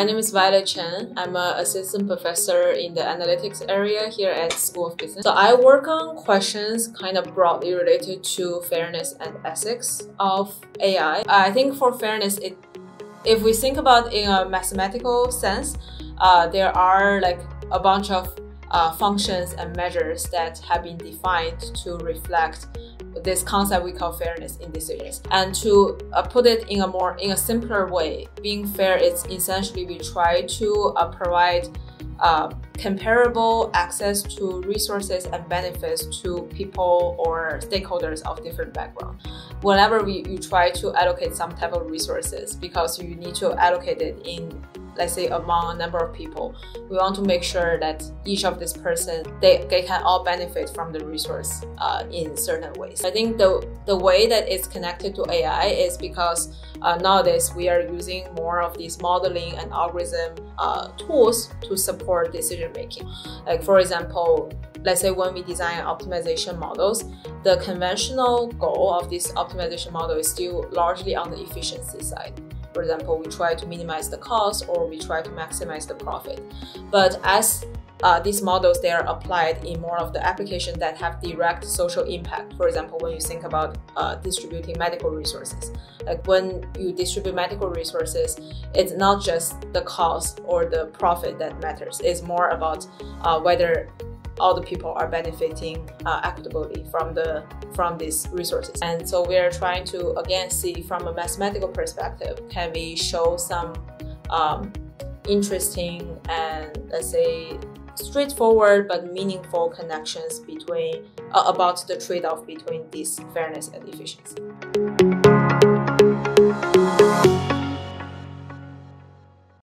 My name is Violet Chen. I'm an assistant professor in the analytics area here at School of Business. So I work on questions kind of broadly related to fairness and ethics of AI. I think for fairness, it, if we think about in a mathematical sense, uh, there are like a bunch of uh, functions and measures that have been defined to reflect this concept we call fairness in decisions. And to uh, put it in a more in a simpler way, being fair is essentially we try to uh, provide uh, comparable access to resources and benefits to people or stakeholders of different background. Whenever we, you try to allocate some type of resources, because you need to allocate it in let's say among a number of people, we want to make sure that each of this person they, they can all benefit from the resource uh, in certain ways. I think the the way that it's connected to AI is because uh, nowadays we are using more of these modeling and algorithm uh, tools to support decision making. Like for example, let's say when we design optimization models, the conventional goal of this optimization model is still largely on the efficiency side. For example, we try to minimize the cost or we try to maximize the profit. But as uh, these models they are applied in more of the application that have direct social impact. For example, when you think about uh, distributing medical resources, like when you distribute medical resources, it's not just the cost or the profit that matters. It's more about uh, whether all the people are benefiting uh, equitably from the from these resources. And so we are trying to again see from a mathematical perspective, can we show some um, interesting and let's say straightforward but meaningful connections between uh, about the trade-off between this fairness and efficiency.